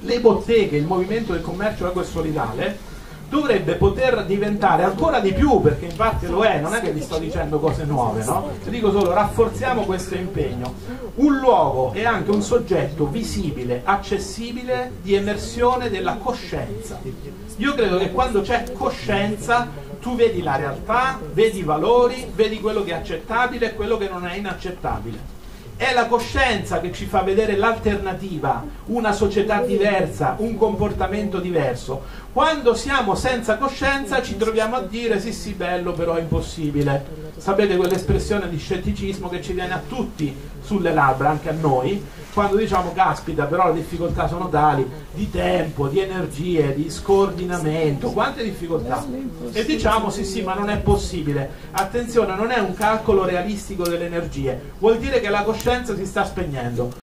le botteghe, il movimento del commercio equo e solidale dovrebbe poter diventare ancora di più, perché in parte lo è, non è che vi sto dicendo cose nuove, no? Ti dico solo rafforziamo questo impegno, un luogo e anche un soggetto visibile, accessibile di emersione della coscienza. Io credo che quando c'è coscienza tu vedi la realtà, vedi i valori, vedi quello che è accettabile e quello che non è inaccettabile. È la coscienza che ci fa vedere l'alternativa, una società diversa, un comportamento diverso. Quando siamo senza coscienza ci troviamo a dire sì sì bello però è impossibile. Sapete quell'espressione di scetticismo che ci viene a tutti sulle labbra, anche a noi, quando diciamo caspita però le difficoltà sono tali, di tempo, di energie, di scordinamento, quante difficoltà? E diciamo sì sì ma non è possibile. Attenzione, non è un calcolo realistico delle energie, vuol dire che la coscienza si sta spegnendo.